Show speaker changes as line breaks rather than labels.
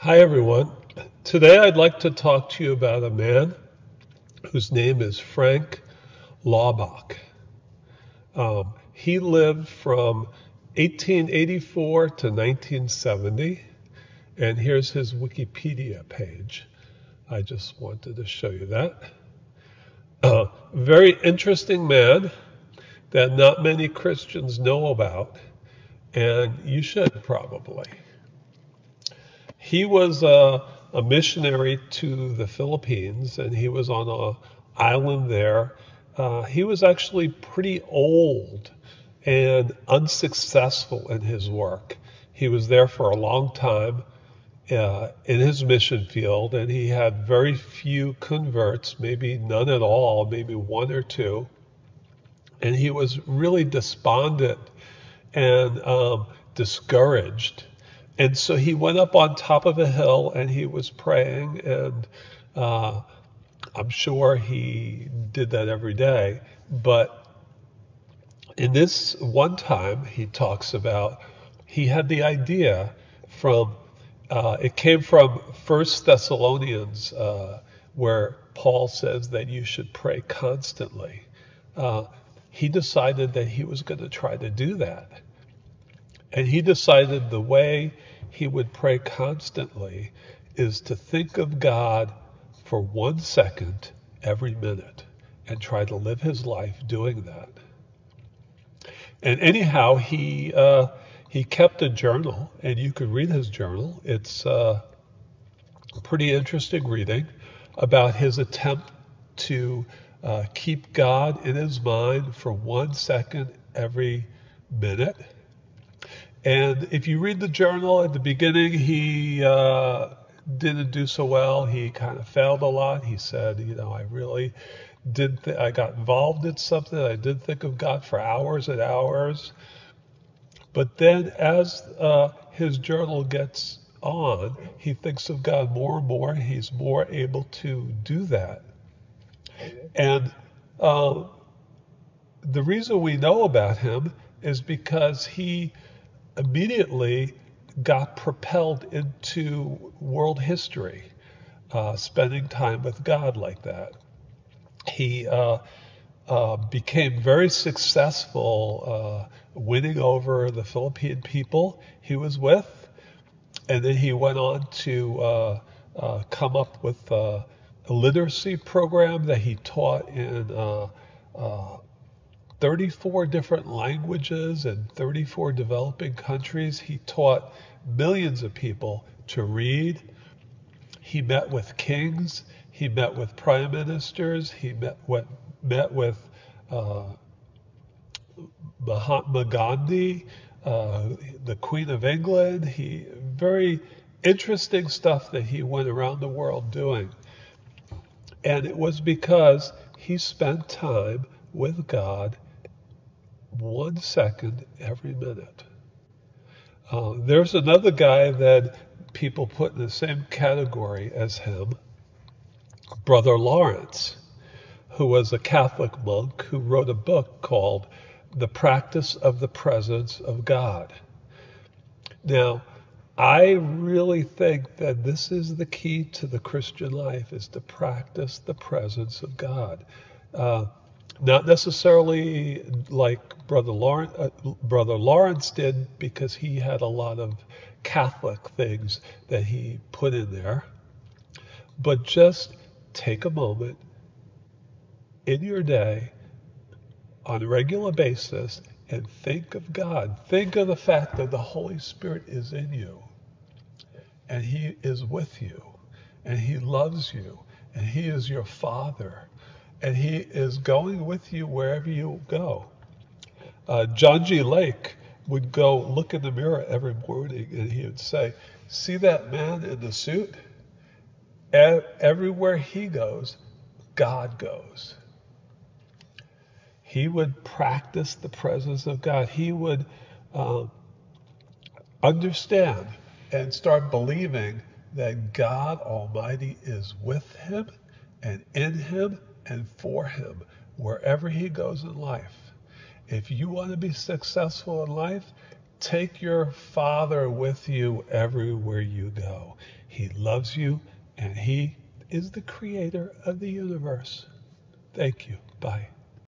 Hi, everyone. Today I'd like to talk to you about a man whose name is Frank Laubach. Um, he lived from 1884 to 1970, and here's his Wikipedia page. I just wanted to show you that. Uh, very interesting man that not many Christians know about, and you should probably. He was a, a missionary to the Philippines, and he was on an island there. Uh, he was actually pretty old and unsuccessful in his work. He was there for a long time uh, in his mission field, and he had very few converts, maybe none at all, maybe one or two. And he was really despondent and um, discouraged. And so he went up on top of a hill and he was praying, and uh, I'm sure he did that every day. But in this one time, he talks about he had the idea from uh, it came from First Thessalonians, uh, where Paul says that you should pray constantly. Uh, he decided that he was going to try to do that. And he decided the way he would pray constantly is to think of God for one second every minute and try to live his life doing that. And anyhow, he uh, he kept a journal, and you could read his journal. It's uh, pretty interesting reading about his attempt to uh, keep God in his mind for one second every minute. And if you read the journal at the beginning, he uh, didn't do so well. He kind of failed a lot. He said, you know, I really did. Th- I got involved in something. I did think of God for hours and hours. But then, as uh, his journal gets on, he thinks of God more and more. He's more able to do that. And uh, the reason we know about him is because he immediately got propelled into world history, uh, spending time with God like that. He uh, uh, became very successful uh, winning over the Philippine people he was with. And then he went on to uh, uh, come up with a literacy program that he taught in 34 different languages in 34 developing countries. He taught millions of people to read. He met with kings. He met with prime ministers. He met with, met with uh, Mahatma Gandhi, uh, the Queen of England. He very interesting stuff that he went around the world doing. And it was because he spent time with God one second every minute. Uh, there's another guy that people put in the same category as him, Brother Lawrence, who was a Catholic monk who wrote a book called The Practice of the Presence of God. Now, I really think that this is the key to the Christian life is to practice the presence of God. Uh, not necessarily like Brother Lawrence, uh, Brother Lawrence did, because he had a lot of Catholic things that he put in there, but just take a moment in your day on a regular basis and think of God. Think of the fact that the Holy Spirit is in you and He is with you and He loves you and He is your Father and He is going with you wherever you go. Uh, John G. Lake would go look in the mirror every morning and he would say, See that man in the suit? Everywhere he goes, God goes. He would practice the presence of God. He would um, understand and start believing that God Almighty is with him and in him and for him wherever he goes in life. If you want to be successful in life, take your Father with you everywhere you go. He loves you, and He is the creator of the universe. Thank you. Bye.